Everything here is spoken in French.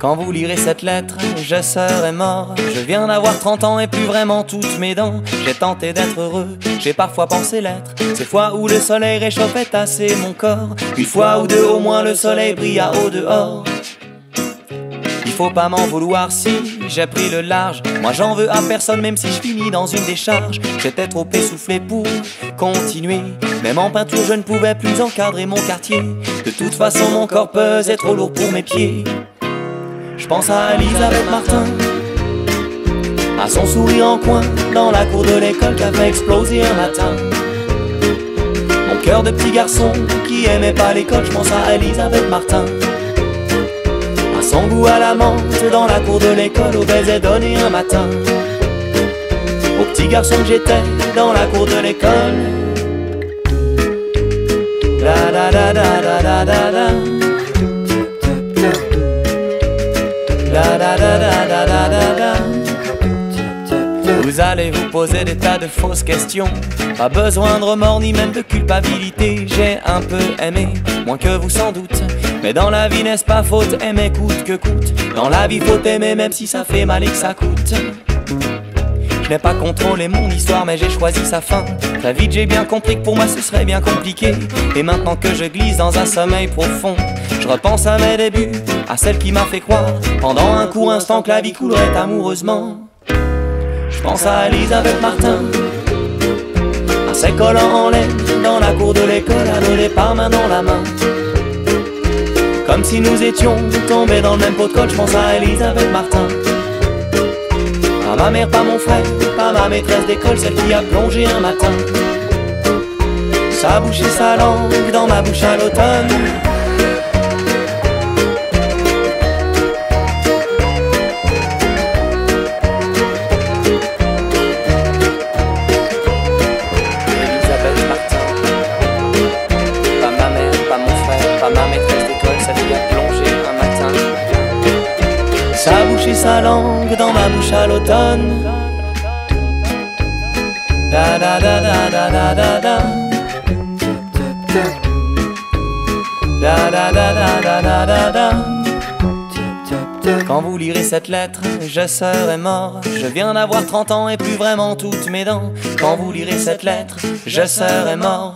Quand vous lirez cette lettre, je serai mort. Je viens d'avoir 30 ans et plus vraiment toutes mes dents. J'ai tenté d'être heureux, j'ai parfois pensé l'être. Ces fois où le soleil réchauffait assez mon corps. Une fois ou deux au moins le soleil brilla au dehors. Il faut pas m'en vouloir si j'ai pris le large. Moi j'en veux à personne, même si je finis dans une décharge. J'étais trop essoufflé pour continuer. Même en peinture, je ne pouvais plus encadrer mon quartier. De toute façon, mon corps pesait trop lourd pour mes pieds. Je pense à Elisabeth Martin, à son sourire en coin dans la cour de l'école qui avait explosé un matin. Mon cœur de petit garçon qui aimait pas l'école, je pense à Elisabeth Martin. À son goût à la menthe dans la cour de l'école au baiser donné un matin. Au petit garçon que j'étais dans la cour de l'école. Vous allez vous poser des tas de fausses questions. Pas besoin de remords ni même de culpabilité. J'ai un peu aimé, moins que vous sans doute. Mais dans la vie, n'est-ce pas faute aimer coûte que coûte? Dans la vie, faut aimer même si ça fait mal et que ça coûte. N'ai pas contrôlé mon histoire, mais j'ai choisi sa fin. Très vite, j'ai bien compris que pour moi ce serait bien compliqué. Et maintenant que je glisse dans un sommeil profond, je repense à mes débuts, à celle qui m'a fait croire, pendant un court instant, que la vie coulerait amoureusement. Je pense à Elisabeth Martin, à ses collants en laine, dans la cour de l'école, à nos départs main dans la main. Comme si nous étions tombés dans le même pot de colle, je pense à Elisabeth Martin. Pas ma mère, pas mon frère, pas ma maîtresse d'école, celle qui a plongé un matin. Sa bouche et sa langue dans ma bouche à l'automne. Sa langue dans ma bouche à l'automne. Quand vous lirez cette lettre, je serai mort. Je viens d'avoir 30 ans et plus vraiment toutes mes dents. Quand vous lirez cette lettre, je serai mort.